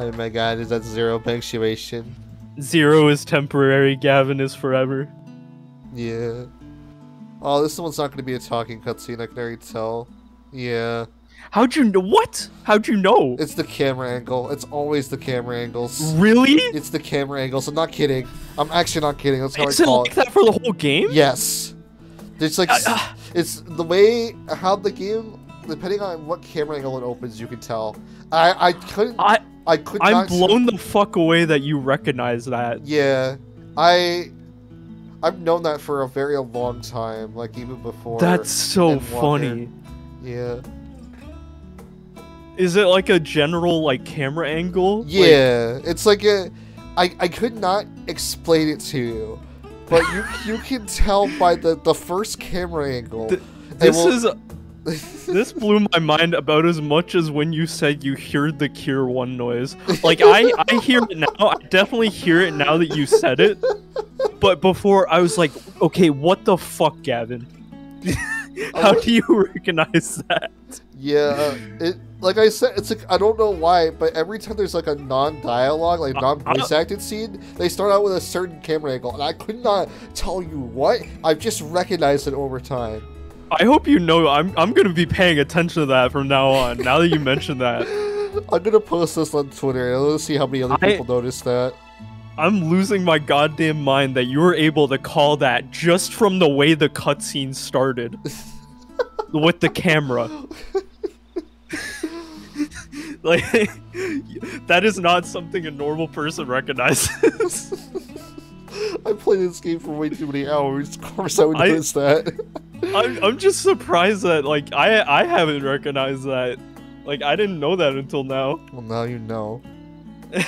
Oh my god, is that zero punctuation? Zero is temporary, Gavin is forever. Yeah. Oh, this one's not going to be a talking cutscene, I can already tell. Yeah. How'd you know? What? How'd you know? It's the camera angle. It's always the camera angles. Really? It's the camera angles. I'm not kidding. I'm actually not kidding. That's how Is I it call like it. that for the whole game? Yes. It's like Uh, uh. it's the way how the game, depending on what camera angle it opens, you can tell. I I couldn't I I could I'm blown the fuck away that you recognize that. Yeah, I I've known that for a very long time, like even before. That's so funny. Yeah. Is it like a general like camera angle? Like, Yeah, it's like a. I I could not explain it to you, but you you can tell by the the first camera angle. Th- this will- is this blew my mind about as much as when you said you heard the Cure One noise. Like I I hear it now. I definitely hear it now that you said it. But before I was like, okay, what the fuck, Gavin? How do you recognize that? Yeah, it like I said, it's like I don't know why, but every time there's like a non-dialogue, like Uh, non-voice acted scene, they start out with a certain camera angle, and I could not tell you what. I've just recognized it over time. I hope you know I'm I'm gonna be paying attention to that from now on. Now that you mentioned that, I'm gonna post this on Twitter, and let's see how many other I- people notice that. I'm losing my goddamn mind that you were able to call that just from the way the cutscene started with the camera. like that is not something a normal person recognizes. I played this game for way too many hours. Of course, I would I- notice that. I'm, I'm just surprised that like I I haven't recognized that. Like I didn't know that until now. well, now you know.